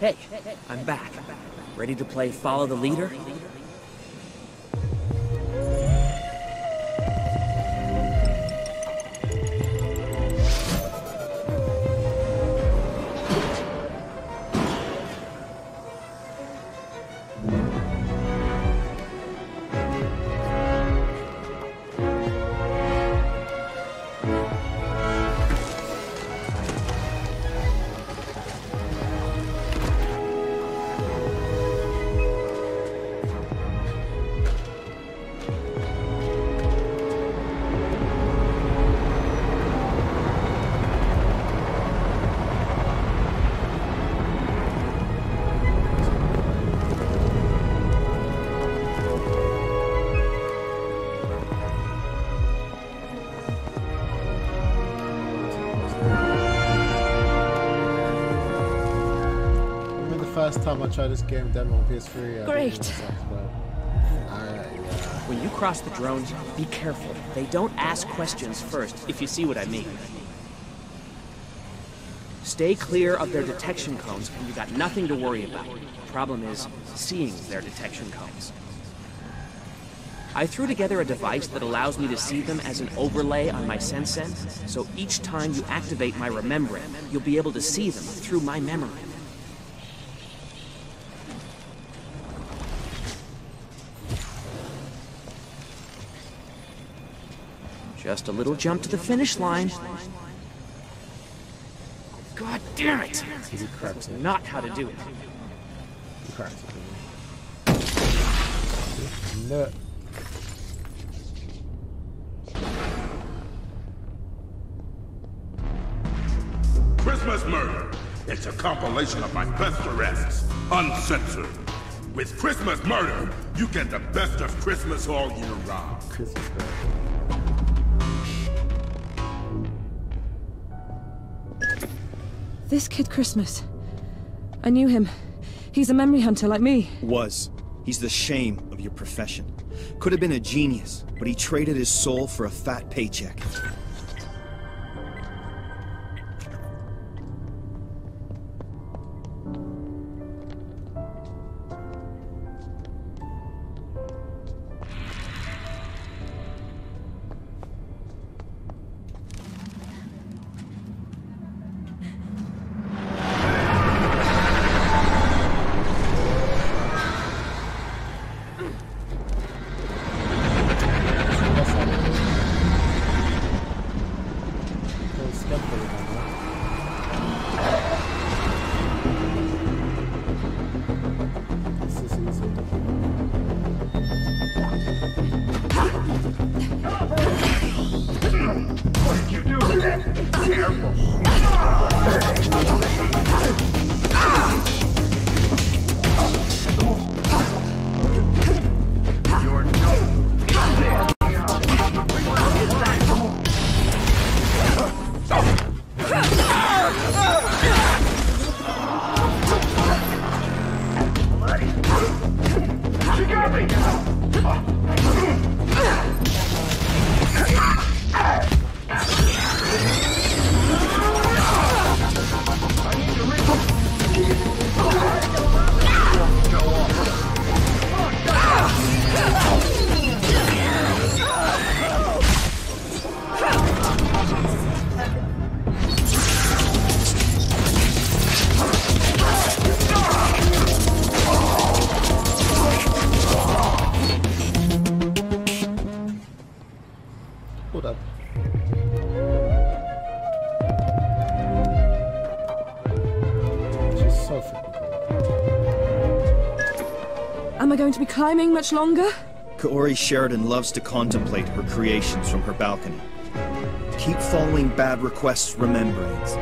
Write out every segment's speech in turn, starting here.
Hey, I'm back. Ready to play Follow the Leader? First time I tried this game demo on PS3. I Great. even suck, but I, yeah. When you cross the drones, be careful. They don't ask questions first, if you see what I mean. Stay clear of their detection cones, and you got nothing to worry about. The Problem is, seeing their detection cones. I threw together a device that allows me to see them as an overlay on my sense Sensen, so each time you activate my Remembrance, you'll be able to see them through my memory. Just a little jump to the finish line. God damn it! He cracked it. Not how to do it. He cracked it. No. Christmas Murder. It's a compilation of my best arrests, uncensored. With Christmas Murder, you get the best of Christmas all year round. Christmas Day. This kid Christmas. I knew him. He's a memory hunter like me. Was. He's the shame of your profession. Could have been a genius, but he traded his soul for a fat paycheck. She's so freaking. Am I going to be climbing much longer? Kaori Sheridan loves to contemplate her creations from her balcony. Keep following bad requests remembrance.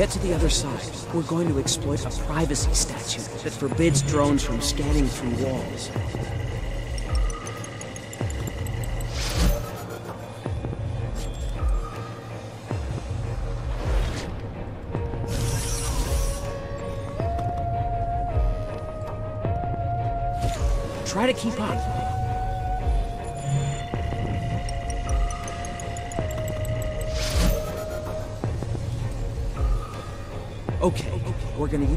Get to the other side, we're going to exploit a privacy statute that forbids drones from scanning through walls. Try to keep up. We're gonna... I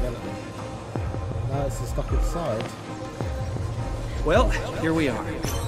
get it. Now it's stuck inside. Well, here we are.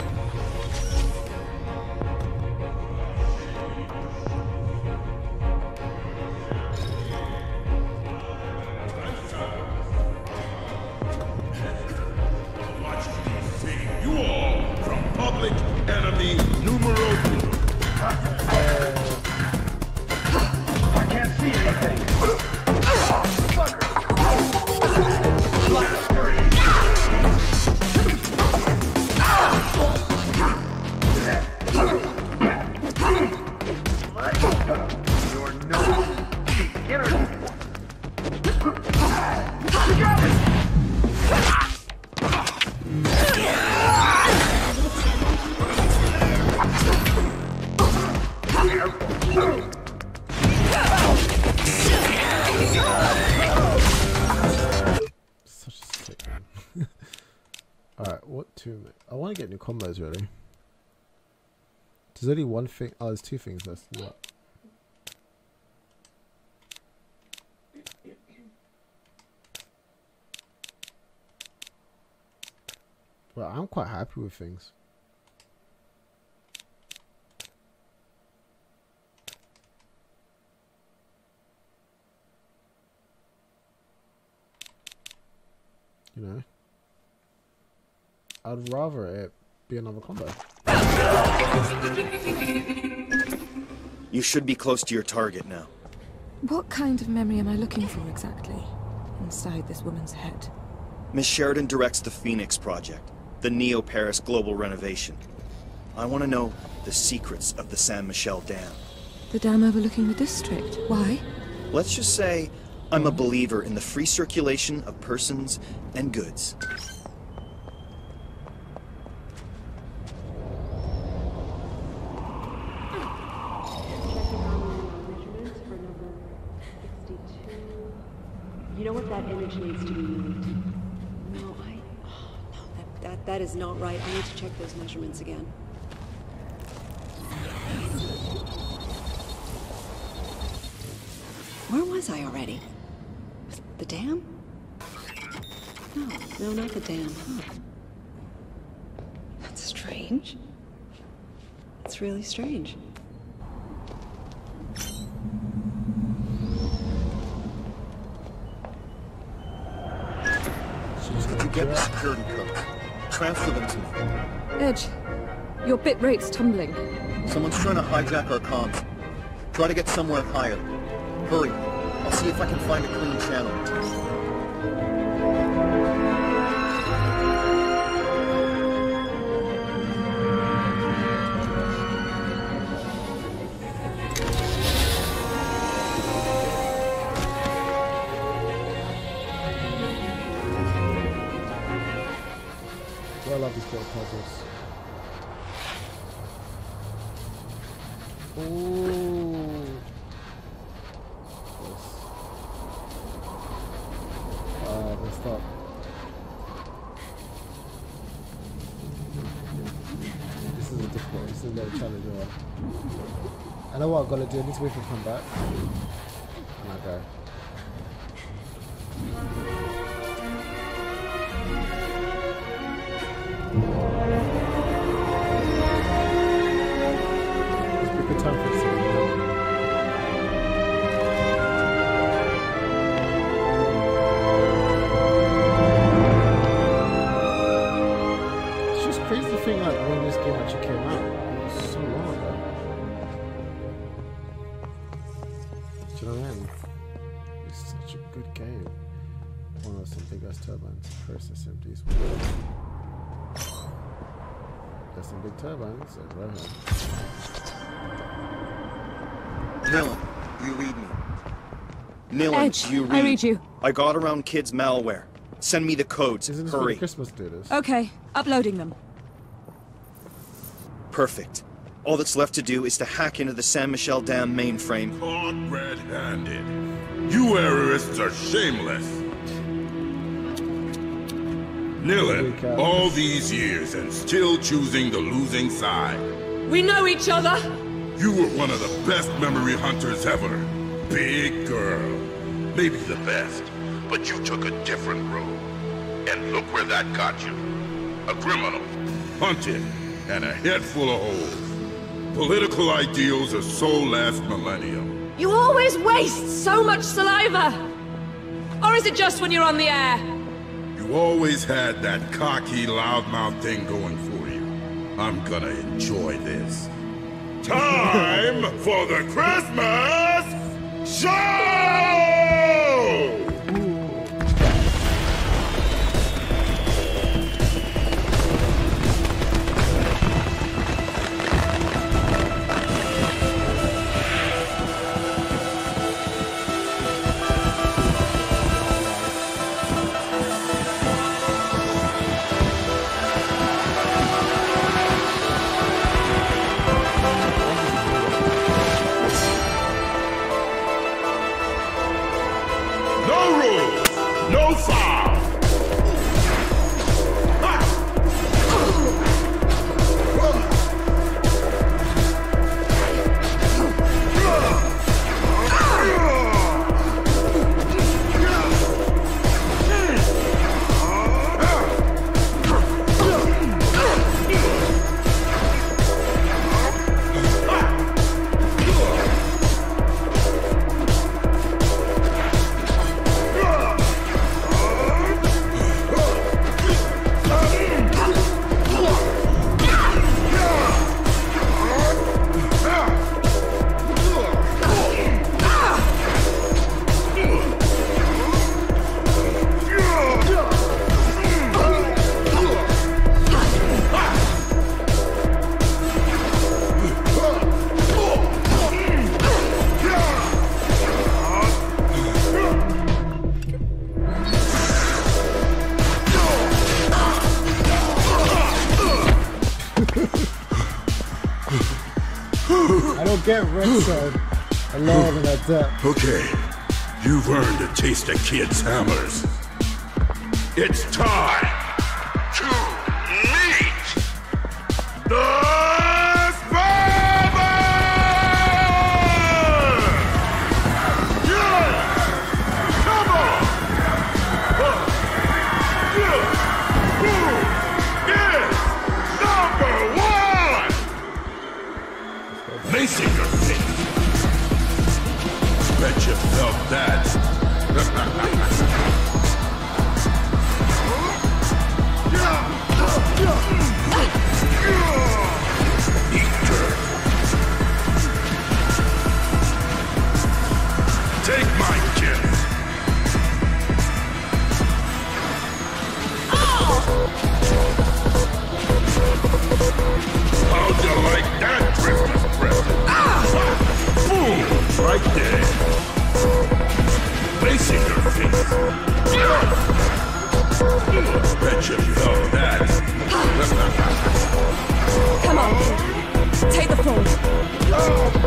Such a sick. Alright, what two? I want to get new combos really. There's only one thing. Oh, there's two things left. What? Well, I'm quite happy with things. You know? I'd rather it be another combo. You should be close to your target now. What kind of memory am I looking for exactly? Inside this woman's head. Miss Sheridan directs the Phoenix Project, the Neo Paris global renovation. I want to know the secrets of the San Michel Dam. The dam overlooking the district. Why? Let's just say I'm a believer in the free circulation of persons and goods. Checking online on measurements for number 62. You know what? That image needs to be moved. No, I. Oh, no, that, that, that is not right. I need to check those measurements again. Where was I already? The dam? No, no, not the dam. Huh. That's strange. That's really strange. Did you get the security codes? Transfer them to me. Edge, your bit rate's tumbling. Someone's trying to hijack our comms. Try to get somewhere higher. Hurry. See if I can find a clean channel. I love these little puzzles? Ooh. Yes. Uh, messed up. This is a difficult, this is a little challenge. Right? I know what I've got to do. I need to wait for him to come back. And I go. It's just crazy to think like when this game actually came out. Do you know what I mean? It's such a good game. One of some big ass turbines. Process empties. There's some big turbines at Rohan. Nilin, you read me. Nilin, Edge, you I read. read you. I got around kids' malware. Send me the codes. Isn't this Hurry. Christmas do this? Okay, uploading them. Perfect. All that's left to do is to hack into the San Michel Dam mainframe. Caught red-handed. You terrorists are shameless. Nilin, all these years and still choosing the losing side. We know each other! You were one of the best memory hunters ever. Big girl. Maybe the best. But you took a different road. And look where that got you. A criminal. Hunted. And a head full of holes. Political ideals are so last millennium. You always waste so much saliva! Or is it just when you're on the air? You always had that cocky, loudmouth thing going for you. I'm gonna enjoy this. Time for the Christmas show! Get red side. I love that depth. Okay, you've earned a taste of kids' hammers. It's time to meet the Oh.